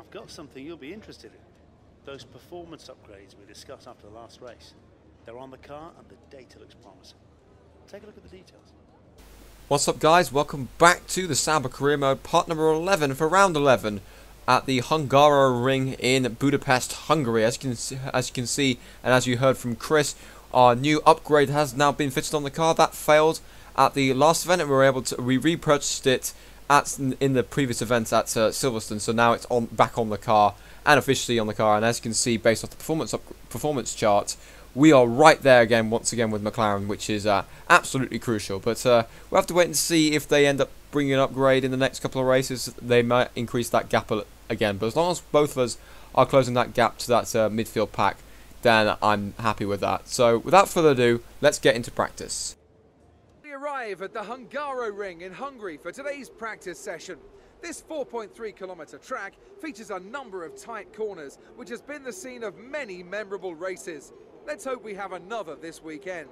I've got something you'll be interested in. Those performance upgrades we discussed after the last race. They're on the car and the data looks promising. Take a look at the details. What's up guys, welcome back to the Sauber Career Mode part number 11 for round 11 at the Hungaroring in Budapest, Hungary. As you, can see, as you can see and as you heard from Chris, our new upgrade has now been fitted on the car. That failed at the last event and we were able to, we repurchased it at in the previous event at uh, Silverstone, so now it's on back on the car and officially on the car. And as you can see, based off the performance up, performance chart, we are right there again, once again with McLaren, which is uh, absolutely crucial. But uh, we'll have to wait and see if they end up bringing an upgrade in the next couple of races. They might increase that gap again. But as long as both of us are closing that gap to that uh, midfield pack, then I'm happy with that. So without further ado, let's get into practice. Arrive at the Hungaroring in Hungary for today's practice session. This 4.3 kilometre track features a number of tight corners, which has been the scene of many memorable races. Let's hope we have another this weekend.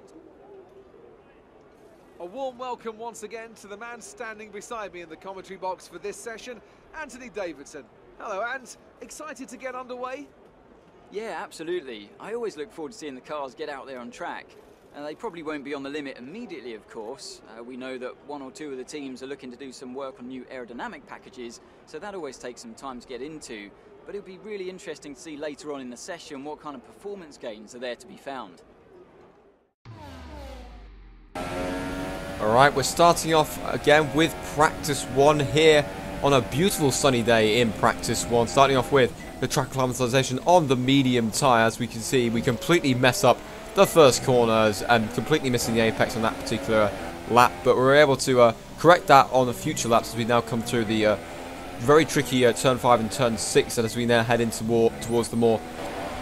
A warm welcome once again to the man standing beside me in the commentary box for this session, Anthony Davidson. Hello, Ant. Excited to get underway? Yeah, absolutely. I always look forward to seeing the cars get out there on track. And they probably won't be on the limit immediately, of course. Uh, we know that one or two of the teams are looking to do some work on new aerodynamic packages, so that always takes some time to get into but it'll be really interesting to see later on in the session what kind of performance gains are there to be found. Alright, we're starting off again with practice one here on a beautiful sunny day in practice one. Starting off with the track acclimatization on the medium tyre. As we can see, we completely mess up the first corners and completely missing the apex on that particular lap. But we're able to uh, correct that on the future laps as we now come through the uh, very tricky uh, turn 5 and turn 6 and as we now head into more towards the more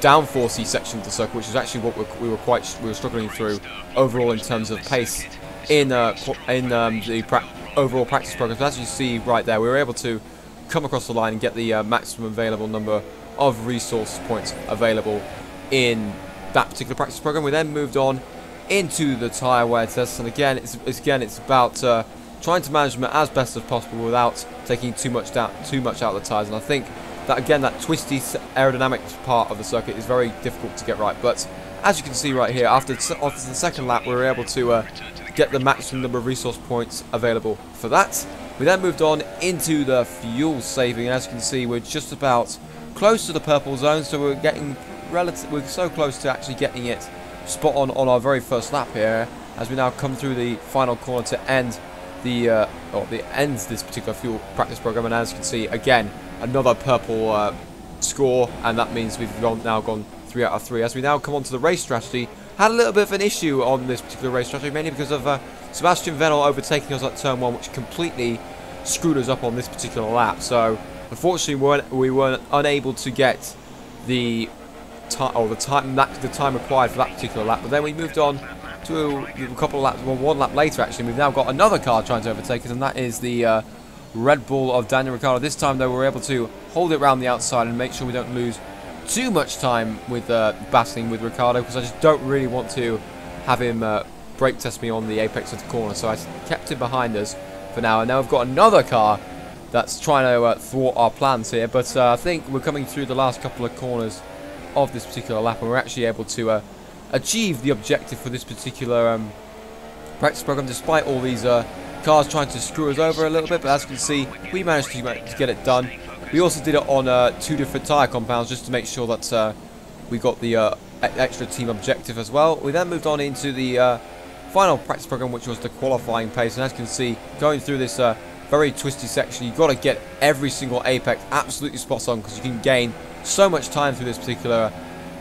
downforcey section of the circuit, which is actually what we're, we were quite we were struggling through overall in terms of pace in uh, in um, the pra overall practice program. as you see right there, we were able to come across the line and get the uh, maximum available number of resource points available in that particular practice program. We then moved on into the tyre wear test, and again, it's, it's again it's about uh, trying to manage them as best as possible without taking too much down, too much out of the tyres. And I think that again, that twisty aerodynamic part of the circuit is very difficult to get right. But as you can see right here, after, after the second lap, we were able to uh, get the maximum number of resource points available for that. We then moved on into the fuel saving, and as you can see, we're just about close to the purple zone, so we're getting relative. We're so close to actually getting it spot on on our very first lap here, as we now come through the final corner to end the uh, or the ends this particular fuel practice program. And as you can see, again, another purple uh, score, and that means we've gone, now gone three out of three. As we now come on to the race strategy, had a little bit of an issue on this particular race strategy, mainly because of uh, Sebastian Vettel overtaking us at turn one, which completely screwed us up on this particular lap. So unfortunately, we we weren't unable to get the time or the time the time required for that particular lap. But then we moved on to a couple of laps, well, one lap later actually, we've now got another car trying to overtake us, and that is the uh, Red Bull of Daniel Ricciardo. This time, though, we're able to hold it around the outside and make sure we don't lose too much time with uh, battling with Ricciardo, because I just don't really want to have him uh, brake test me on the apex of the corner. So I kept him behind us for now, and now we've got another car that's trying to uh, thwart our plans here. But uh, I think we're coming through the last couple of corners of this particular lap, and we're actually able to uh, achieve the objective for this particular um, practice program, despite all these uh, cars trying to screw us over a little bit. But as you can see, we managed to, to get it done. We also did it on uh, two different tyre compounds just to make sure that uh, we got the uh, extra team objective as well. We then moved on into the uh, final practice program, which was the qualifying pace. And as you can see, going through this uh, very twisty section, you've got to get every single apex absolutely spot on because you can gain so much time through this particular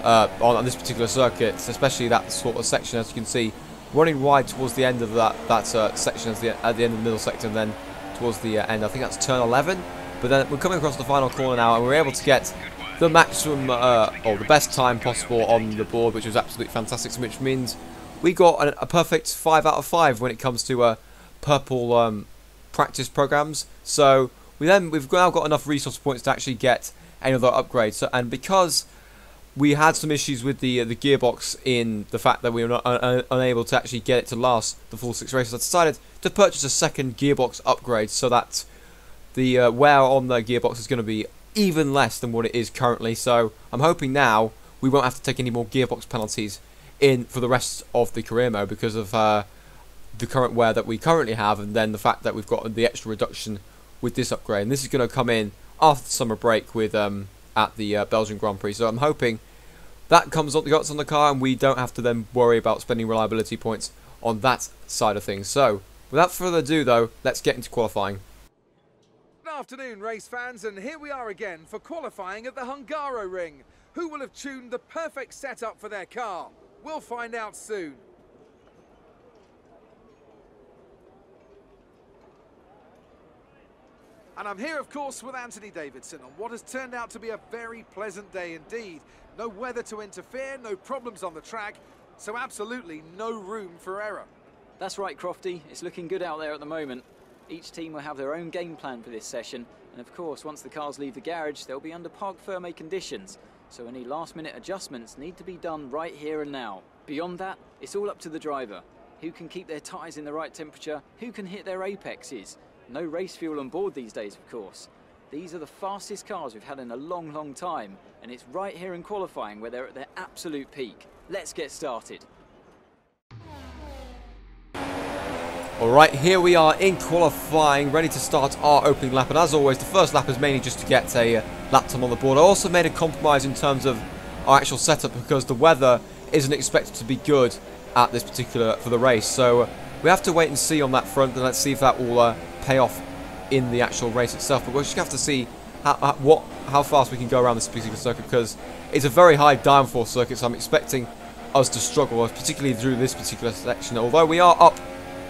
uh, on, on, this particular circuit, especially that sort of section, as you can see, running wide towards the end of that that uh, section the, at the end of the middle sector, and then towards the uh, end. I think that's turn 11. But then we're coming across the final corner now, and we're able to get the maximum uh, or the best time possible on the board, which was absolutely fantastic. Which means we got a, a perfect five out of five when it comes to uh, purple um, practice programs. So we then we've now got enough resource points to actually get another upgrade. So and because we had some issues with the uh, the gearbox in the fact that we were not un unable to actually get it to last the full six races. I decided to purchase a second gearbox upgrade so that the uh, wear on the gearbox is going to be even less than what it is currently. So I'm hoping now we won't have to take any more gearbox penalties in for the rest of the career mode because of uh, the current wear that we currently have, and then the fact that we've got the extra reduction with this upgrade. And this is going to come in after the summer break with um, at the uh, Belgian Grand Prix. So I'm hoping that comes on the guts on the car, and we don't have to then worry about spending reliability points on that side of things. So without further ado, though, let's get into qualifying. Good afternoon, race fans, and here we are again for qualifying at the Hungaroring. Who will have tuned the perfect setup for their car? We'll find out soon. And I'm here, of course, with Anthony Davidson on what has turned out to be a very pleasant day indeed. No weather to interfere, no problems on the track, so absolutely no room for error. That's right, Crofty. It's looking good out there at the moment. Each team will have their own game plan for this session, and of course, once the cars leave the garage, they'll be under parc fermé conditions, so any last-minute adjustments need to be done right here and now. Beyond that, it's all up to the driver. Who can keep their tyres in the right temperature, who can hit their apexes, no race fuel on board these days, of course. These are the fastest cars we've had in a long, long time, and it's right here in qualifying where they're at their absolute peak. Let's get started. Alright, here we are in qualifying, ready to start our opening lap. And as always, the first lap is mainly just to get a uh, lap time on the board. I also made a compromise in terms of our actual setup because the weather isn't expected to be good at this particular, for the race. So uh, we have to wait and see on that front, and let's see if that will uh, pay off in the actual race itself. But we'll just have to see how, how, what, how fast we can go around this particular circuit because it's a very high downforce circuit, so I'm expecting us to struggle, particularly through this particular section. Although we are up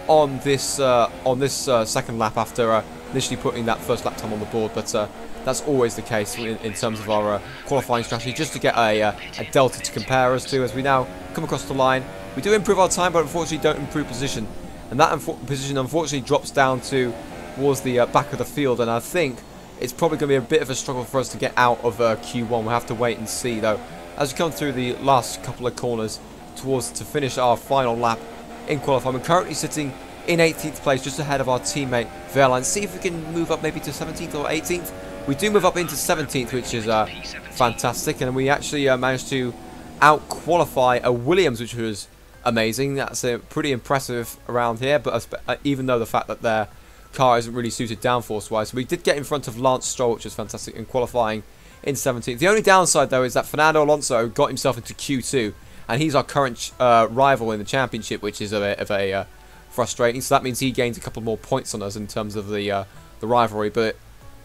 on this uh, on this uh, second lap after uh, initially putting that first lap time on the board, but uh, that's always the case in, in terms of our uh, qualifying strategy, just to get a, uh, a delta to compare us to as we now come across the line. We do improve our time, but unfortunately don't improve position. And that position unfortunately drops down to towards the uh, back of the field, and I think it's probably going to be a bit of a struggle for us to get out of uh, Q1. We'll have to wait and see, though. As we come through the last couple of corners towards to finish our final lap in qualifying, we're currently sitting in 18th place, just ahead of our teammate Wehrlein. See if we can move up maybe to 17th or 18th. We do move up into 17th, which is uh, fantastic, and we actually uh, managed to out-qualify a Williams, which was amazing. That's uh, pretty impressive around here, but uh, even though the fact that their car isn't really suited downforce-wise, we did get in front of Lance Stroll, which is fantastic, in qualifying in 17th. The only downside, though, is that Fernando Alonso got himself into Q2, and he's our current uh, rival in the championship, which is a bit of a uh, frustrating. So that means he gains a couple more points on us in terms of the uh, the rivalry, but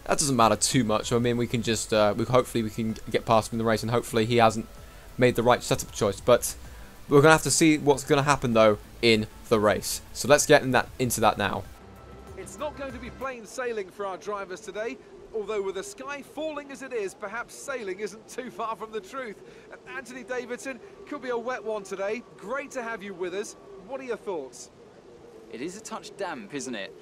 that doesn't matter too much. I mean, we can just uh, we hopefully we can get past him in the race, and hopefully he hasn't made the right setup choice. But we're gonna have to see what's gonna happen though in the race. So let's get in that into that now. It's not going to be plain sailing for our drivers today, although with the sky falling as it is, perhaps sailing isn't too far from the truth. Anthony Davidson, could be a wet one today. Great to have you with us. What are your thoughts? It is a touch damp, isn't it?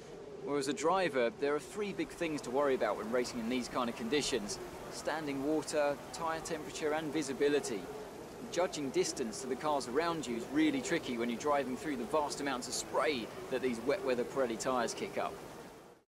Well, as a driver, there are three big things to worry about when racing in these kind of conditions. Standing water, tyre temperature and visibility. Judging distance to the cars around you is really tricky when you're driving through the vast amounts of spray that these wet weather Pirelli tyres kick up.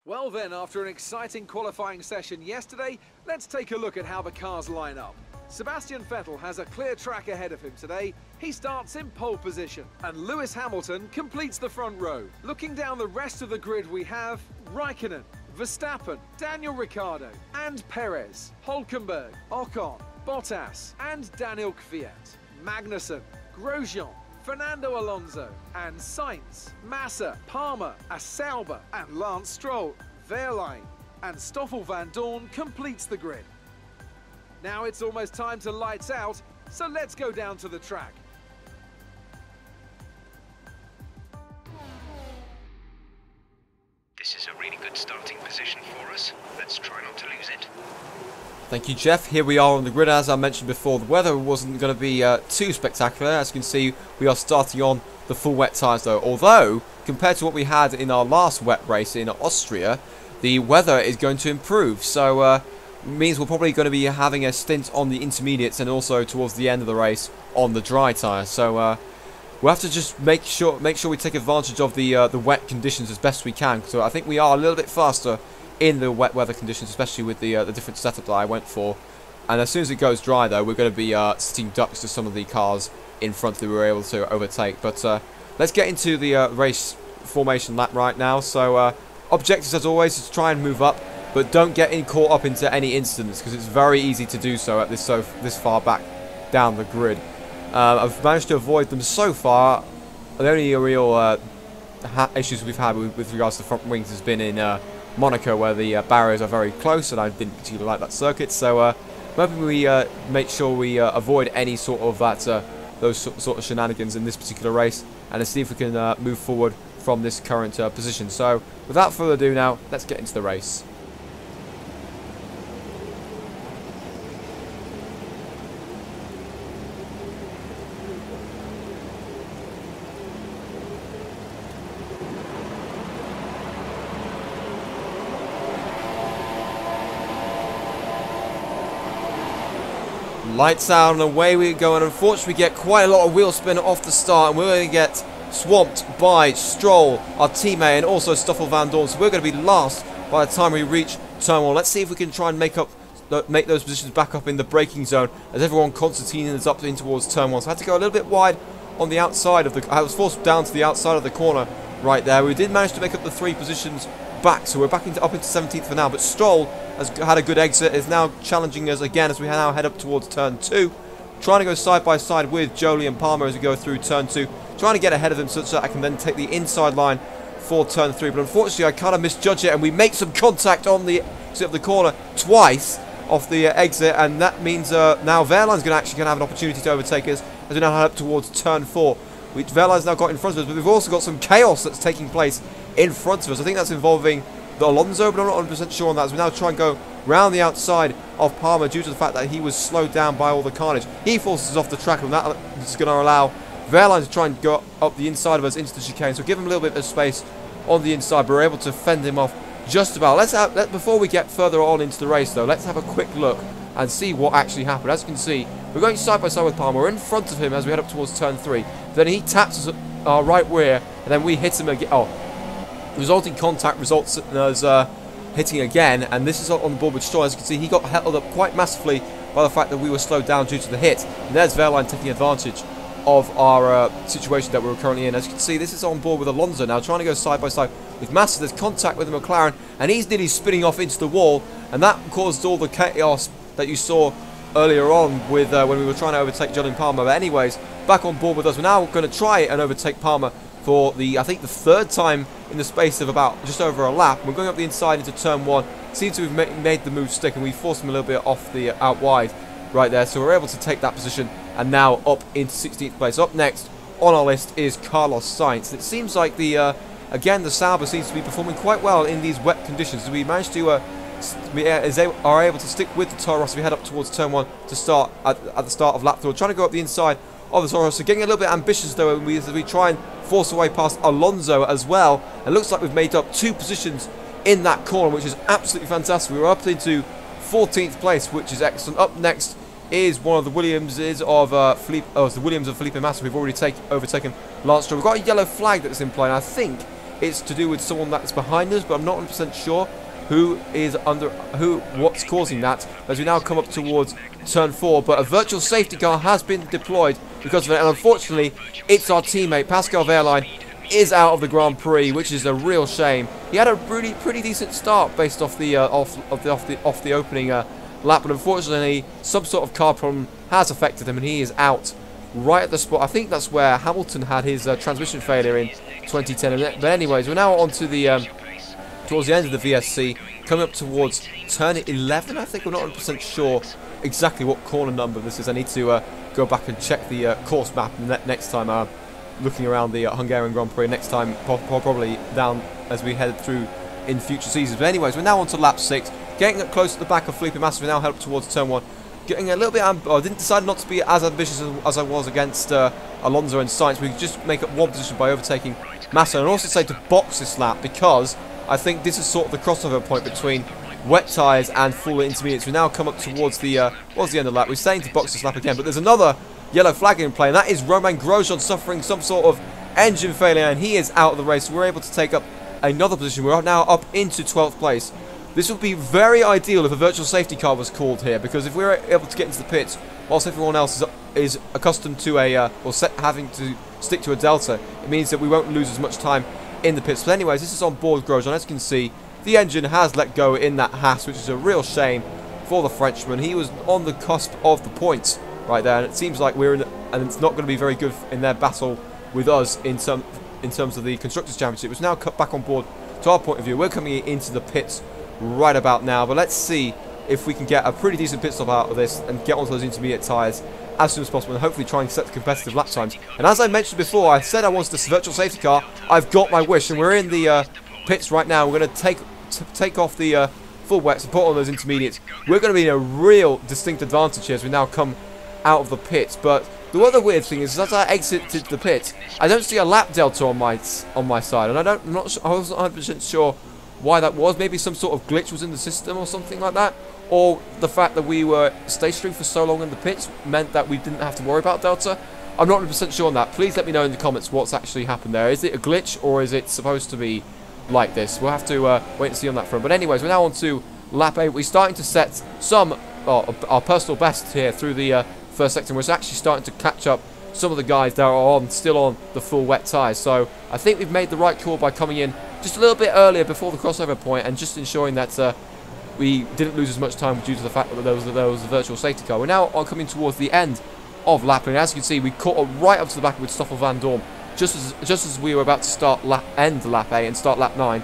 Well then, after an exciting qualifying session yesterday, let's take a look at how the cars line up. Sebastian Vettel has a clear track ahead of him today. He starts in pole position, and Lewis Hamilton completes the front row. Looking down the rest of the grid we have Raikkonen, Verstappen, Daniel Ricciardo, and Perez, Hulkenberg, Ocon, Bottas, and Daniel Kvyat, Magnussen, Grosjean, Fernando Alonso, and Sainz, Massa, Palmer, Asalba, and Lance Stroll, Wehrlein, and Stoffel Vandoorne completes the grid. Now it's almost time to lights out, so let's go down to the track. This is a really good starting position for us. Let's try not to lose it. Thank you, Jeff. Here we are on the grid. As I mentioned before, the weather wasn't going to be uh, too spectacular. As you can see, we are starting on the full wet tyres, though. Although, compared to what we had in our last wet race in Austria, the weather is going to improve. So, uh, means we're probably going to be having a stint on the intermediates and also towards the end of the race on the dry tyre. So, uh, we'll have to just make sure make sure we take advantage of the uh, the wet conditions as best we can. So, I think we are a little bit faster in the wet weather conditions, especially with the uh, the different setup that I went for. And as soon as it goes dry, though, we're going to be uh, sitting ducks to some of the cars in front that we were able to overtake. But uh, let's get into the uh, race formation lap right now. So uh, objectives, as always, is to try and move up, but don't get in caught up into any incidents because it's very easy to do so at this so this far back down the grid. Uh, I've managed to avoid them so far. The only real uh, issues we've had with, with, regards to front wings has been in Monaco, where the uh, barriers are very close, and I didn't particularly like that circuit. So uh, maybe we uh, make sure we uh, avoid any sort of that those sort of shenanigans in this particular race, and see if we can move forward from this current position. So without further ado, now let's get into the race. Lights out and away we go and unfortunately we get quite a lot of wheel spin off the start and we're going to get swamped by Stroll, our teammate and also Stoffel Vandoorne so we're going to be last by the time we reach turn one. Let's see if we can try and make up make those positions back up in the braking zone as everyone Constantine is up in towards turn one. So I had to go a little bit wide on the outside of the I was forced down to the outside of the corner right there. We did manage to make up the three positions back so we're back into up into 17th for now but Stroll has had a good exit, is now challenging us again as we now head up towards turn 2. Trying to go side by side with Jolyon Palmer as we go through turn 2. Trying to get ahead of him such that I can then take the inside line for turn 3. But unfortunately I kind of misjudge it and we make some contact on the exit of the corner twice off the uh, exit and that means uh, now Wehrlein's going to actually going to have an opportunity to overtake us as we now head up towards turn 4 which Wehrlein's now got in front of us but we've also got some chaos that's taking place in front of us I think that's involving the Alonso, but I'm not 100% sure on that. As we now try and go round the outside of Palmer due to the fact that he was slowed down by all the carnage. He forces off the track, and that is going to allow Wehrlein to try and go up the inside of us into the chicane. So give him a little bit of space on the inside, but we're able to fend him off just about. Let's have, let, before we get further on into the race, though, let's have a quick look and see what actually happened. As you can see, we're going side by side with Palmer. We're in front of him as we head up towards turn three. Then he taps us our right rear, and then we hit him again. Oh, resulting contact results as uh, hitting again, and this is on the board with Stroll. As you can see, he got held up quite massively by the fact that we were slowed down due to the hit. And there's Wehrlein taking advantage of our uh, situation that we're currently in. As you can see, this is on board with Alonso now, trying to go side by side with Massa. There's contact with the McLaren, and he's nearly spinning off into the wall, and that caused all the chaos that you saw earlier on with uh, when we were trying to overtake Jolyon Palmer. But anyways, back on board with us. We're now going to try and overtake Palmer for the, I think, the third time in the space of about just over a lap. We're going up the inside into turn one. Seems to have made the move stick, and we forced him a little bit off the uh, out wide right there. So we're able to take that position, and now up into 16th place. Up next on our list is Carlos Sainz. It seems like the, uh, again, the Sauber seems to be performing quite well in these wet conditions. We managed to uh, we uh, are able to stick with the Toro Rosso. We head up towards turn one to start at, at the start of lap three. Trying to go up the inside of the Toro Rosso. Getting a little bit ambitious though we, as we try and force our way past Alonso as well. It looks like we've made up two positions in that corner, which is absolutely fantastic. We are up into 14th place, which is excellent. Up next is one of the Williamses of uh, Felipe, oh, the Williams of Felipe Massa. We've already take, overtaken Lance Stroll. We've got a yellow flag that's in play, and I think it's to do with someone that's behind us, but I'm not 100% sure who is under who what's causing that as we now come up towards turn four. But a virtual safety car has been deployed because of it and unfortunately it's our teammate Pascal Wehrlein is out of the Grand Prix which is a real shame. He had a really pretty decent start based off the uh, off of the off the off the opening uh, lap but unfortunately some sort of car problem has affected him and he is out right at the spot. I think that's where Hamilton had his uh, transmission failure in 2010 but anyways we're now on to the um, towards the end of the VSC, coming up towards turn 11, I think. I'm not 100% sure exactly what corner number this is. I need to uh, go back and check the uh, course map next time uh, looking around the uh, Hungarian Grand Prix. Next time, probably down as we head through in future seasons. But anyways, we're now on to lap 6, getting up close to the back of Felipe Massa. We now head up towards turn 1. Getting a little bit, I didn't decide not to be as ambitious as, as I was against uh, Alonso and Sainz. We just make up one position by overtaking Massa. And also say to box this lap because I think this is sort of the crossover point between wet tyres and full intermediates. We now come up towards the, uh, what's the end of the lap? We're saying to box this lap again, but there's another yellow flag in play, and that is Romain Grosjean suffering some sort of engine failure, and he is out of the race. We're able to take up another position. We're now up into 12th place, This would be very ideal if a virtual safety car was called here, because if we were able to get into the pits, whilst everyone else is, is accustomed to a, uh, or set, having to stick to a delta, it means that we won't lose as much time in the pits. But anyways, this is on board Grosjean. As you can see, the engine has let go in that Haas, which is a real shame for the Frenchman. He was on the cusp of the points right there, and it seems like we're in, and it's not going to be very good in their battle with us in some in terms of the constructors championship. It's now cut back on board to our point of view. We're coming into the pits right about now, but let's see if we can get a pretty decent pit stop out of this and get onto those intermediate tyres as soon as possible and hopefully try and set the competitive lap times. And as I mentioned before, I said I wanted this virtual safety car. I've got my wish, and we're in the uh, pits right now. We're going to take take off the uh, full wet put on those intermediates. We're going to be in a real distinct advantage here as we now come out of the pits. But the other weird thing is, as I exited the pit, I don't see a lap delta on my on my side, and I don't, I'm not, I wasn't 100% sure why that was. Maybe some sort of glitch was in the system or something like that. Or the fact that we were stationary for so long in the pits meant that we didn't have to worry about Delta. I'm not 100% sure on that. Please let me know in the comments what's actually happened there. Is it a glitch or is it supposed to be like this? We'll have to uh, wait and see on that front. But anyways, we're now on to lap 8. We're starting to set some, uh, our personal best here through the uh, first sector. We're actually starting to catch up some of the guys that are on still on the full wet tyres. So I think we've made the right call by coming in just a little bit earlier before the crossover point and just ensuring that uh, we didn't lose as much time due to the fact that there was, there was a virtual safety car. We're now coming towards the end of lapping. As you can see, we caught right up to the back with Stoffel Vandoorne just as just as we were about to start lap end lap A and start lap 9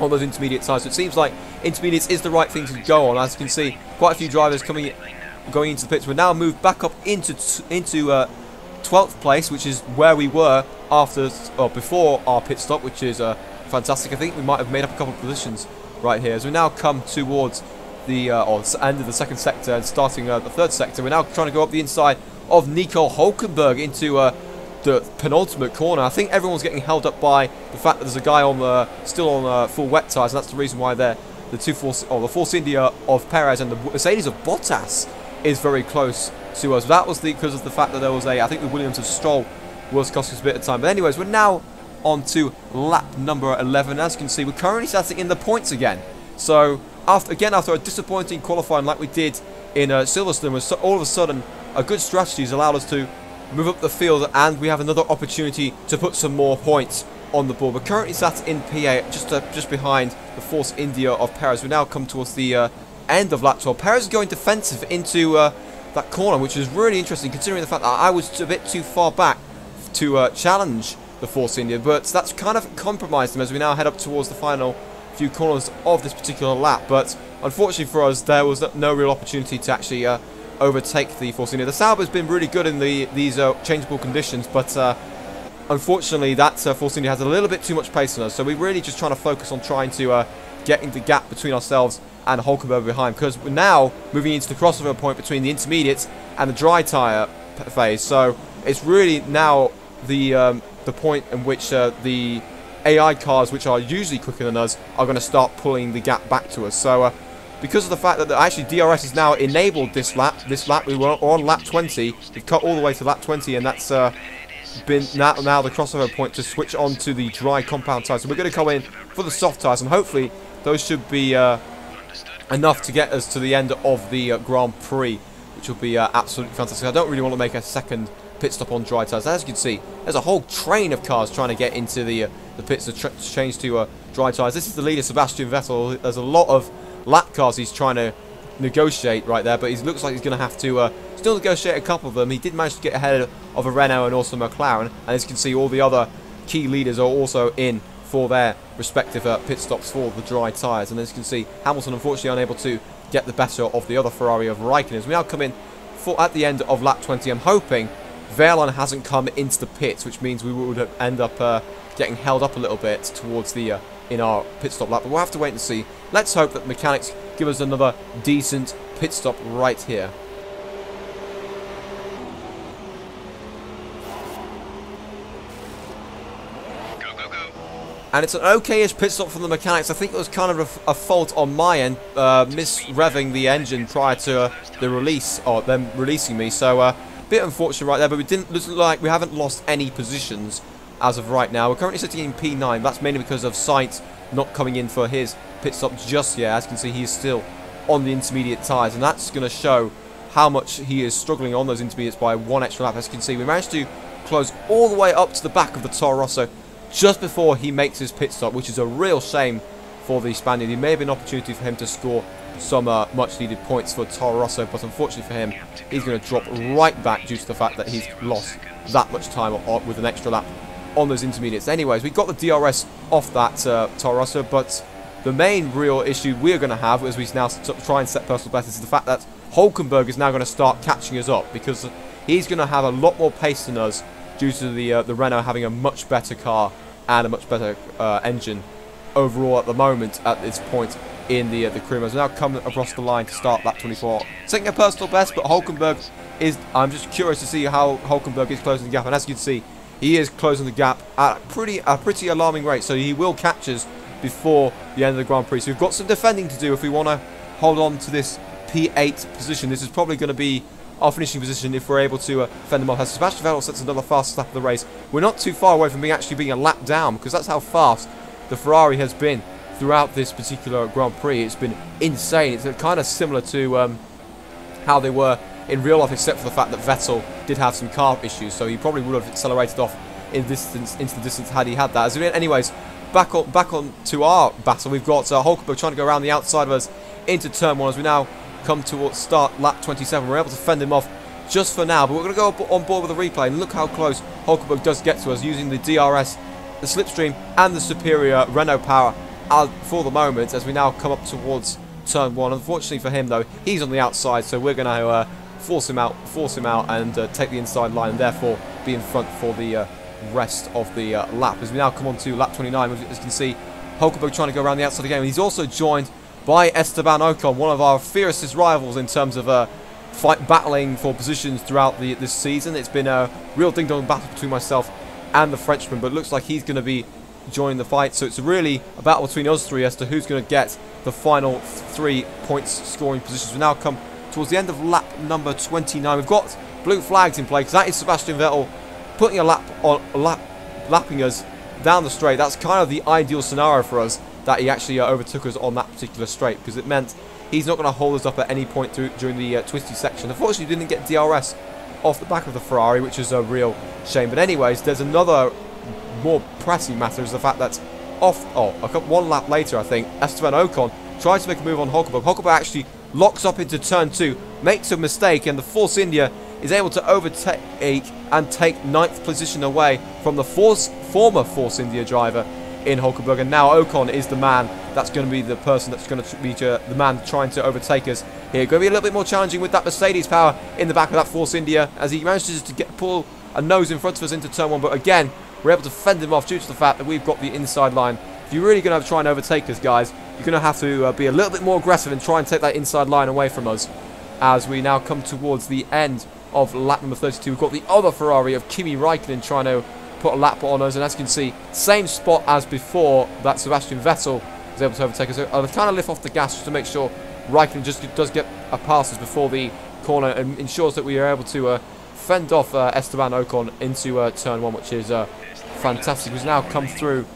on those intermediate sides. So it seems like intermediates is the right thing to go on. As you can see, quite a few drivers coming going into the pits. We're now moved back up into into uh, 12th place, which is where we were after or before our pit stop, which is uh, fantastic. I think we might have made up a couple of positions right here. As we now come towards the uh, or end of the second sector and starting uh, the third sector, we're now trying to go up the inside of Nico Hulkenberg into uh, the penultimate corner. I think everyone's getting held up by the fact that there's a guy on the still on uh, full wet tyres, and that's the reason why they're the two force or the Force India of Perez and the Mercedes of Bottas is very close to us. That was the, because of the fact that there was a I think the Williams of Stroll was costing us a bit of time. But anyways, we're now on to lap number 11. As you can see, we're currently sitting in the points again. So, after again, after a disappointing qualifying like we did in uh, Silverstone, so all of a sudden, a good strategy has allowed us to move up the field and we have another opportunity to put some more points on the board. We're currently sat in P8, just uh, just behind the Force India of Perez. We now come towards the uh, end of lap 12. Perez is going defensive into uh, that corner, which is really interesting considering the fact that I was a bit too far back to uh, challenge the Force India, but that's kind of compromised them as we now head up towards the final few corners of this particular lap. But unfortunately for us, there was no real opportunity to actually uh, overtake the Force India. The Sauber's been really good in the these uh, changeable conditions, but uh, unfortunately that uh, Force India has a little bit too much pace on us. So we're really just trying to focus on trying to uh, get the gap between ourselves and Hulkenberg behind, because we're now moving into the crossover point between the intermediates and the dry tyre phase. So it's really now the um, the point in which uh, the AI cars, which are usually quicker than us, are going to start pulling the gap back to us. So, uh, because of the fact that the, actually DRS has now enabled this lap, this lap we were on lap 20, we've cut all the way to lap 20, and that's uh, been now, now the crossover point to switch on to the dry compound tyres. So we're going to come in for the soft tyres, and hopefully those should be uh, enough to get us to the end of the uh, Grand Prix, which will be uh, absolutely fantastic. I don't really want to make a second pit stop on dry tyres. As you can see, there's a whole train of cars trying to get into the uh, the pits to, to change to uh, dry tyres. This is the leader, Sebastian Vettel. There's a lot of lap cars he's trying to negotiate right there, but he looks like he's going to have to uh, still negotiate a couple of them. He did manage to get ahead of a Renault and also McLaren, and as you can see, all the other key leaders are also in for their respective uh, pit stops for the dry tyres. And as you can see, Hamilton unfortunately unable to get the better of the other Ferrari of Raikkonen. As we now come in for at the end of lap 20, I'm hoping Wehrlein hasn't come into the pits, which means we would end up uh, getting held up a little bit towards the uh, in our pit stop lap. But we'll have to wait and see. Let's hope that mechanics give us another decent pit stop right here. And it's an okay-ish pit stop from the mechanics. I think it was kind of a, a fault on my end, uh, misrevving the engine prior to uh, the release, or them releasing me. So, uh, bit unfortunate right there, but we didn't look like we haven't lost any positions as of right now. We're currently sitting in P9. That's mainly because of Sainz not coming in for his pit stop just yet. As you can see, he's still on the intermediate tyres, and that's going to show how much he is struggling on those intermediates by one extra lap. As you can see, we managed to close all the way up to the back of the Toro Rosso just before he makes his pit stop, which is a real shame for the Spaniard. It may have been an opportunity for him to score some uh, much needed points for Toro Rosso, but unfortunately for him, he's going to drop right back due to the fact that he's lost that much time with an extra lap on those intermediates. Anyways, we got the DRS off that uh, Toro Rosso, but the main real issue we're going to have as we now try and set personal bests is the fact that Hulkenberg is now going to start catching us up because he's going to have a lot more pace than us due to the uh, the Renault having a much better car and a much better uh, engine overall at the moment at this point in the uh, the crew. As now come across the line to start lap 24. Setting a personal best, but Hulkenberg is. I'm just curious to see how Hulkenberg is closing the gap, and as you can see, he is closing the gap at pretty a pretty alarming rate. So he will catch us before the end of the Grand Prix. So we've got some defending to do if we want to hold on to this P8 position. This is probably going to be our finishing position if we're able to uh, fend them off. As Sebastian Vettel sets another fast lap of the race, we're not too far away from being actually being a lap down because that's how fast the Ferrari has been throughout this particular Grand Prix. It's been insane. It's kind of similar to um, how they were in real life, except for the fact that Vettel did have some car issues, so he probably would have accelerated off in distance into the distance had he had that. As anyways, back on back on to our battle, we've got uh, Hulkenberg trying to go around the outside of us into turn one as we now come towards start lap 27. We're able to fend him off just for now, but we're going to go on board with the replay and look how close Hulkenberg does get to us using the DRS, the slipstream, and the superior Renault power for the moment as we now come up towards turn one. Unfortunately for him, though, he's on the outside, so we're going to uh, force him out, force him out, and uh, take the inside line, and therefore be in front for the uh, rest of the uh, lap. As we now come on to lap 29, as you can see, Hulkenberg trying to go around the outside again. He's also joined by Esteban Ocon, one of our fiercest rivals in terms of uh, fight battling for positions throughout the, this season. It's been a real ding-dong battle between myself and the Frenchman, but it looks like he's going to be joining the fight. So it's really a battle between us three as to who's going to get the final three points scoring positions. We now come towards the end of lap number 29. We've got blue flags in play because that is Sebastian Vettel putting a lap on lap, lapping us down the straight. That's kind of the ideal scenario for us that he actually uh, overtook us on that particular straight because it meant he's not going to hold us up at any point through, during the uh, twisty section. Unfortunately, didn't get DRS off the back of the Ferrari, which is a real shame. But anyways, there's another more pressing matter is the fact that off, oh, one lap later, I think, Esteban Ocon tries to make a move on Hulkenberg. Hulkenberg actually locks up into turn two, makes a mistake, and the Force India is able to overtake and take ninth position away from the Force, former Force India driver in Hulkenberg. And now Ocon is the man that's going to be the person that's going to be the man trying to overtake us here. Going to be a little bit more challenging with that Mercedes power in the back of that Force India as he manages to get pull a nose in front of us into turn one. But again, we're able to fend him off due to the fact that we've got the inside line. If you're really going to try and overtake us, guys, you're going to have to uh, be a little bit more aggressive and try and take that inside line away from us as we now come towards the end of lap number 32. We've got the other Ferrari of Kimi Raikkonen trying to put a lap on us. And as you can see, same spot as before that Sebastian Vettel was able to overtake us. I'll kind of lift off the gas just to make sure Raikkonen just does get a passes before the corner and ensures that we are able to uh, fend off uh, Esteban Ocon into uh, turn one, which is uh, fantastic. We've now come through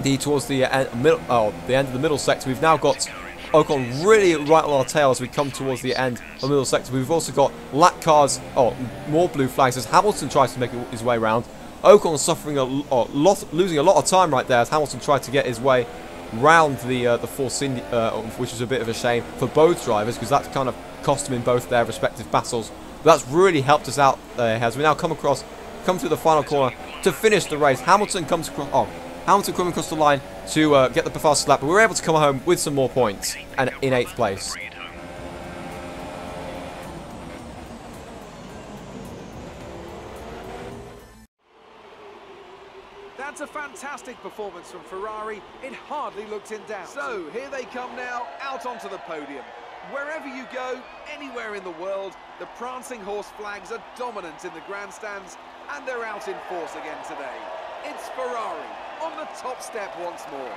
the towards the end, middle, oh, the end of the middle sector. We've now got Ocon really right on our tail as we come towards the end of the middle sector. We've also got lap cars, oh, more blue flags as Hamilton tries to make his way around. Ocon suffering a, lot, losing a lot of time right there as Hamilton tried to get his way round the uh, the Force India, uh, which is a bit of a shame for both drivers because that's kind of cost them in both their respective battles. But that's really helped us out there as we now come across, come through the final corner to finish the race. Hamilton comes across, oh, Hamilton coming across the line to uh, get the fastest lap, but we were able to come home with some more points and in eighth place. That's a fantastic performance from Ferrari. It hardly looked in doubt. So, here they come now, out onto the podium. Wherever you go, anywhere in the world, the prancing horse flags are dominant in the grandstands, and they're out in force again today. It's Ferrari on the top step once more.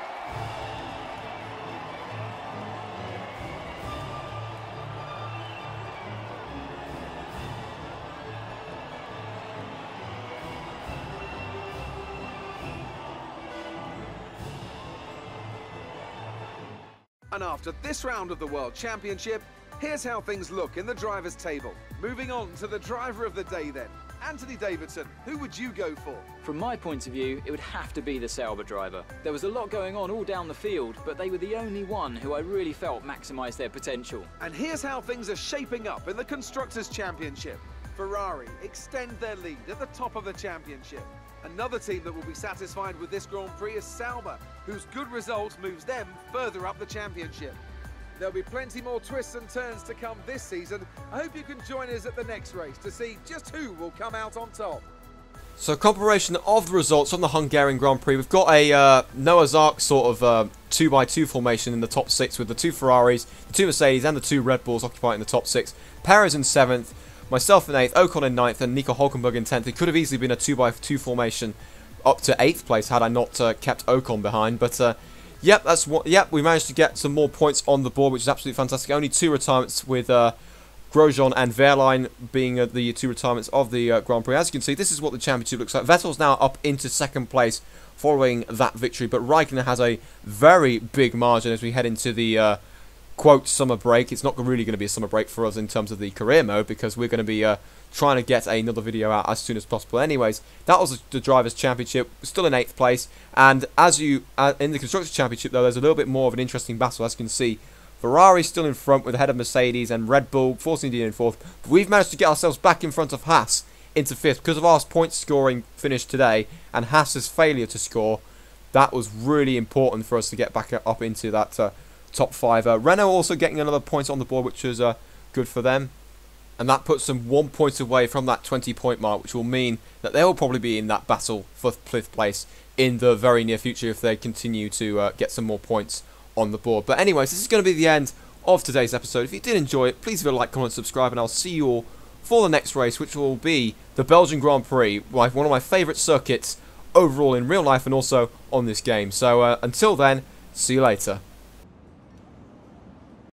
And after this round of the World Championship, here's how things look in the driver's table. Moving on to the driver of the day then, Anthony Davidson, who would you go for? From my point of view, it would have to be the Sauber driver. There was a lot going on all down the field, but they were the only one who I really felt maximised their potential. And here's how things are shaping up in the Constructors' Championship. Ferrari extend their lead at the top of the championship. Another team that will be satisfied with this Grand Prix is Sauber, whose good result moves them further up the championship. There'll be plenty more twists and turns to come this season. I hope you can join us at the next race to see just who will come out on top. So, compilation of the results from the Hungarian Grand Prix. We've got a uh, Noah's Ark sort of uh, 2x2 formation in the top six with the two Ferraris, the two Mercedes, and the two Red Bulls occupying the top six. Perez in seventh, myself in eighth, Ocon in ninth, and Nico Hulkenberg in tenth. It could have easily been a 2x2 formation up to eighth place had I not uh, kept Ocon behind, but. Yep, that's what. Yep, we managed to get some more points on the board, which is absolutely fantastic. Only two retirements with uh, Grosjean and Wehrlein being uh, the two retirements of the uh, Grand Prix. As you can see, this is what the championship looks like. Vettel's now up into second place following that victory, but Raikkonen has a very big margin as we head into the uh, quote summer break. It's not really going to be a summer break for us in terms of the career mode because we're going to be uh, trying to get another video out as soon as possible. Anyways, that was the Drivers' Championship, still in 8th place. And as you, uh, in the Constructors' Championship though, there's a little bit more of an interesting battle. As you can see, Ferrari still in front with ahead of Mercedes and Red Bull, Force India in 4th. But we've managed to get ourselves back in front of Haas into 5th because of our point scoring finish today and Haas's failure to score. That was really important for us to get back up into that uh, top 5. Uh, Renault also getting another point on the board, which is uh, good for them and that puts them one point away from that 20 point mark, which will mean that they'll probably be in that battle for fifth place in the very near future if they continue to uh, get some more points on the board. But anyways, this is going to be the end of today's episode. If you did enjoy it, please leave a like, comment, subscribe, and I'll see you all for the next race, which will be the Belgian Grand Prix, one of my favourite circuits overall in real life and also on this game. So uh, until then, see you later.